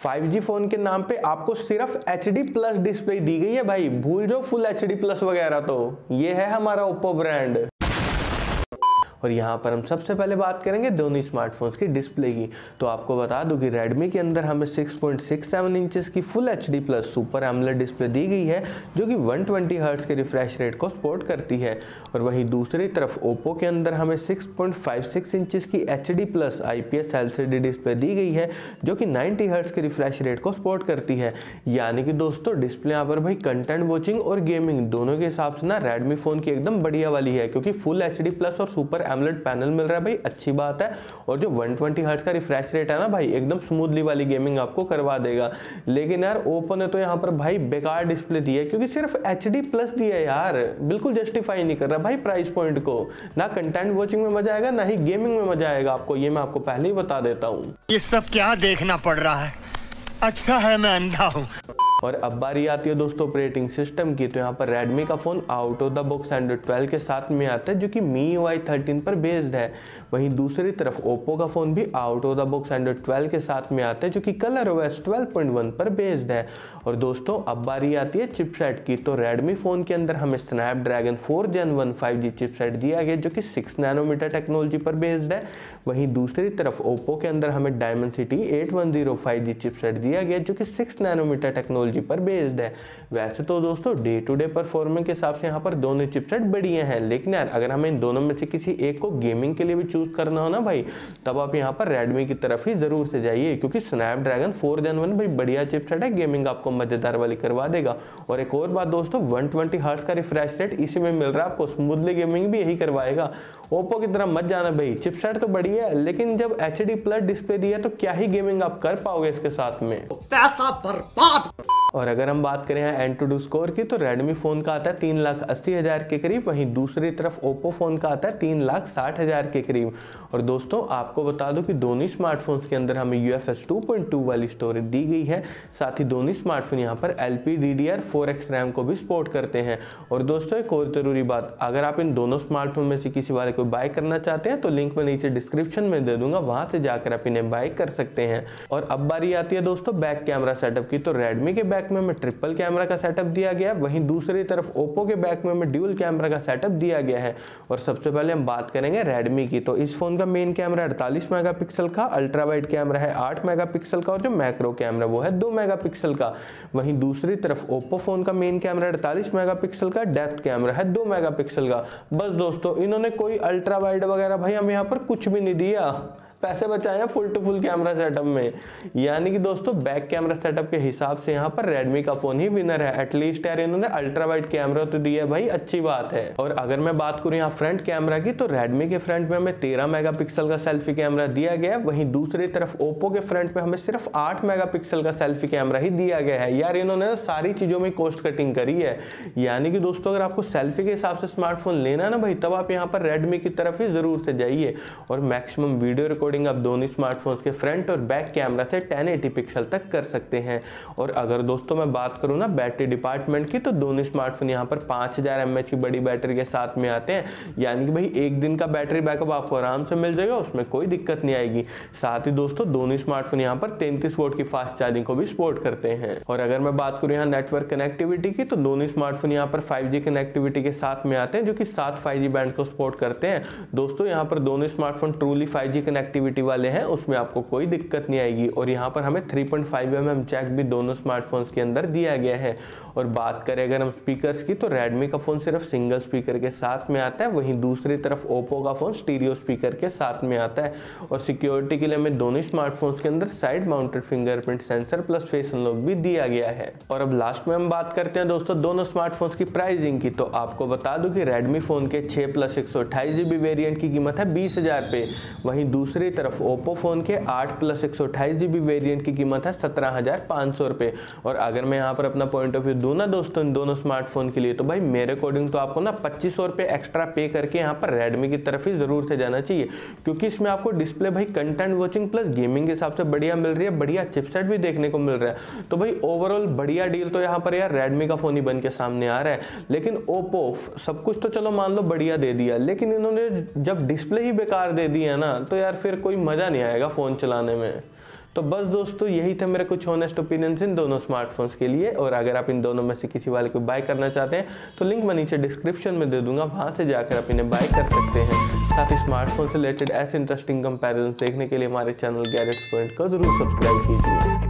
5G phone के नाम पे आपको सिर्फ़ एच डी प्लस डिस्प्ले दी गई है भाई। भूल जाओ फुल एच डी प्लस वगैरह तो। ये है हमारा ओप्पो ब्रांड और यहाँ पर हम सबसे पहले बात करेंगे दोनों स्मार्टफोन्स की डिस्प्ले की। तो आपको बता दूँ कि Redmi के अंदर हमें 6.67 इंचेस की full H D plus super AMOLED display दी गई है, जो कि 120 ट्वेंटी के रिफ्रेश रेट को सपोर्ट करती है। और वहीं दूसरी तरफ़ Oppo के अंदर हमें 6.56 इंचेस की H D plus I P display दी गई है, जो कि 90 हर्ट्स के रिफ्रेश रेट को सपोर्ट करती है। यानी कि दोस्तों डिस्प्ले यहाँ पर भाई कंटेंट वॉचिंग और गेमिंग दोनों के हिसाब से ना रेडमी फ़ोन की एकदम बढ़िया वाली है, क्योंकि फुल एचडी प्लस और सुपर एमलेट पैनल मिल रहा है भाई, अच्छी बात है। और जो 120 ट्वेंटी का रिफ्रेश रेट है ना भाई, एकदम स्मूथली वाली गेमिंग आपको करवा देगा। लेकिन यार ओप्पो ने तो यहाँ पर भाई बेकार डिस्प्ले दी है, क्योंकि सिर्फ़ एचडी प्लस दी है यार। बिल्कुल जस्टिफाई नहीं कर रहा भाई प्राइस पॉइंट को। ना कंटेंट वॉचिंग में मज़ा आएगा, ना ही गेमिंग में मज़ा आएगा आपको। ये मैं आपको पहले ही बता देता हूँ। ये सब क्या देखना पड़ रहा है? अच्छा है मैं अंधा हूँ। और अब बारी आती है दोस्तों ऑपरेटिंग सिस्टम की तो यहाँ पर Redmi का phone out of the box Android 12 के साथ में आता है, जो कि मी आई थर्टीन पर बेस्ड है। वहीं दूसरी तरफ़ Oppo का फ़ोन भी out of the box Android 12 के साथ में आता है, जो कि कलर ओएस 12.1 पर बेस्ड है। और दोस्तों, अब बारी आती है चिपसेट की तो Redmi फ़ोन के अंदर हमें Snapdragon four gen one five G chipset दिया गया, जो कि सिक्स नैनोमीटर टेक्नोलॉजी पर बेस्ड है। वहीं दूसरी तरफ़ ओप्पो के अंदर हमें Dimensity eight one zero five G chipset दिया गया, जो कि सिक्स नैनोमीटर टेक्नोलॉजी पर बेस्ड है। वैसे तो दोस्तों डे टू डे परफॉर्मेंस के हिसाब से यहाँ पर दोनों चिपसेट बढ़िया हैं, लेकिन यार, अगर हमें इन दोनों में से किसी एक को गेमिंग के लिए भी चूज़ करना हो ना भाई, तब आप यहाँ पर रेडमी की तरफ़ ही ज़रूर से जाइए, क्योंकि स्नैपड्रैगन फोर जेन वन भाई बढ़िया चिपसेट है गेमिंग आपको मज़ेदार वाली करवा देगा। और एक और बात दोस्तों वन ट्वेंटी का रिफ्रेश रेट इसी में मिल रहा है, आपको स्मूथली गेमिंग भी यही करवाएगा। ओप्पो की तरह मत जाना भाई चिपसेट तो बढ़िया है, लेकिन जब एचडी प्लस डिस्प्ले दिया तो क्या ही गेमिंग आप कर पाओगे इसके साथ में? पैसा बर्बाद! और अगर हम बात करें यहाँ एन टू स्कोर की तो रेडमी फ़ोन का आता है तीन लाख अस्सी हज़ार के करीब, वहीं दूसरी तरफ़ ओप्पो फ़ोन का आता है तीन लाख साठ हज़ार के करीब। और दोस्तों, आपको बता दो कि दोनों स्मार्टफोन्स के अंदर हमें U F S two point two वाली स्टोरेज दी गई है। साथ ही दोनों स्मार्टफ़ोन यहाँ पर L P D D R four X RAM को भी सपोर्ट करते हैं। और दोस्तों, एक और ज़रूरी बात, अगर आप इन दोनों स्मार्टफ़ोन में से किसी वाले को बाय करना चाहते हैं तो लिंक में नीचे डिस्क्रिप्शन में दे दूँगा, वहाँ से जाकर आप इन्हें बाय कर सकते हैं। और अब बारी आती है दोस्तों बैक कैमरा सेटअप की तो रेडमी के बैक में हमें ट्रिपल कैमरा का सेटअप दिया गया है। वहीं दूसरी तरफ़ ओप्पो के बैक में हमें ड्यूल कैमरा का सेटअप दिया गया है। और सबसे पहले हम बात करेंगे रेडमी की। तो इस फ़ोन का मेन कैमरा अड़तालीस मेगापिक्सल का अल्ट्रा वाइड कैमरा है आठ मेगापिक्सल का, और जो मैक्रो कैमरा वो है दो मेगापिक्सल का। वहीं दूसरी तरफ़ ओप्पो फ़ोन का मेन कैमरा अड़तालीस मेगापिक्सल का डेप्थ कैमरा है दो मेगापिक्सल का। बस दोस्तों, इन्होंने कोई अल्ट्रा वाइड वगैरह भाई हम यहाँ पर कुछ भी नहीं दिया। पैसे बचाए हैं full to full camera setup में। यानी कि दोस्तों बैक कैमरा सेटअप के हिसाब से यहाँ पर रेडमी का फ़ोन ही विनर है। एटलीस्ट यार इन्होंने अल्ट्रा वाइड कैमरा तो दिया भाई, अच्छी बात है। और अगर मैं बात करूँ यहाँ फ्रंट कैमरा की तो रेडमी के फ्रंट में हमें तेरह मेगा का सेल्फी कैमरा दिया गया है। वहीं दूसरी तरफ़ ओप्पो के फ्रंट में हमें सिर्फ़ आठ मेगा का सेल्फी कैमरा ही दिया गया है। यार इन्होंने सारी चीज़ों में कॉस्ट कटिंग करी है। यानी कि दोस्तों, अगर आपको सेल्फी के हिसाब से स्मार्टफ़ोन लेना ना भाई, तब आप यहाँ पर रेडमी की तरफ़ ही ज़रूर से जाइए। और मैक्सिमम वीडियो रिकॉर्ड रिकॉर्डिंग आप दोनों स्मार्टफोन्स के फ्रंट और बैक कैमरा से 1080 पिक्सल तक कर सकते हैं। और अगर दोस्तों मैं बात करूँ ना बैटरी डिपार्टमेंट की तो दोनों स्मार्टफ़ोन यहाँ पर पाँच हज़ार की बड़ी बैटरी के साथ में आते हैं। यानी कि भाई, एक दिन का बैटरी बैकअप आपको आराम से मिल जाएगा, उसमें कोई दिक्कत नहीं आएगी। साथ ही दोस्तों, दोनों स्मार्टफ़ोन यहाँ पर तैंतीस वोट की फास्ट चार्जिंग को भी सपोर्ट करते हैं। और अगर मैं बात करूँ यहाँ नेटवर्क कनेक्टिविटी की तो दोनों स्मार्टफ़ोन यहाँ पर फाइव कनेक्टिविटी के साथ में आते हैं, जो कि सात फाइव बैंड को सपोर्ट करते हैं। दोस्तों, यहाँ पर दोनों smartphone truly five connectivity connectivity वाले हैं, उसमें आपको कोई दिक्कत नहीं आएगी। और यहाँ पर हमें 3.5 पॉइंट mm जैक भी दोनों स्मार्टफोन्स के अंदर दिया गया है। और बात करें अगर हम स्पीकर्स की तो रेडमी का फ़ोन सिर्फ़ सिंगल स्पीकर के साथ में आता है, वहीं दूसरी तरफ़ ओप्पो का फ़ोन स्टीरियो स्पीकर के साथ में आता है। और सिक्योरिटी के लिए हमें दोनों स्मार्टफोन्स के अंदर side mounted fingerprint sensor plus face unlock भी दिया गया है। और अब लास्ट में हम बात करते हैं दोस्तों, दोनों स्मार्टफोन्स की प्राइसिंग की। तो आपको बता दूँ कि रेडमी फ़ोन के छह प्लस एक जीबी वेरियंट की कीमत है बीस हज़ार पे। वहीं दूसरी तरफ़ ओप्पो फ़ोन के आठ प्लस एक जीबी वेरियंट की कीमत है सत्रह हज़ार पाँच सौ रुपये और अगर मैं यहाँ पर अपना पॉइंट ऑफ़ व्यू दूँ ना दोस्तों दोनों स्मार्टफ़ोन के लिए तो भाई मेरे अकॉर्डिंग तो आपको ना पच्चीस सौ रुपये एक्स्ट्रा पे करके यहाँ पर रेडमी की तरफ़ ही ज़रूर से जाना चाहिए। क्योंकि इसमें आपको डिस्प्ले भाई कंटेंट वॉचिंग प्लस गेमिंग के हिसाब से बढ़िया मिल रही है, बढ़िया चिपसेट भी देखने को मिल रहा है। तो भाई ओवरऑल बढ़िया डील तो यहाँ पर यार रेडमी का फ़ोन ही बन के सामने आ रहा है। लेकिन ओप्पो सब कुछ तो चलो मान लो बढ़िया दे दिया। लेकिन इन्होंने जब डिस्प्ले ही बेकार दे दिया ना तो यार फिर कोई मज़ा नहीं आएगा फ़ोन चलाने में। तो बस दोस्तों, यही थे मेरे कुछ ऑनेस्ट ओपिनियन इन दोनों स्मार्टफोन्स के लिए। और अगर आप इन दोनों में से किसी वाले को बाय करना चाहते हैं तो लिंक मैं नीचे डिस्क्रिप्शन में दे दूँगा। वहाँ से जाकर आप इन्हें बाय कर सकते हैं। साथ ही स्मार्टफ़ोन से रिलेटेड ऐसे इंटरेस्टिंग कंपेरिजन देखने के लिए हमारे चैनल गैरेट्स पॉइंट को ज़रूर सब्सक्राइब कीजिए।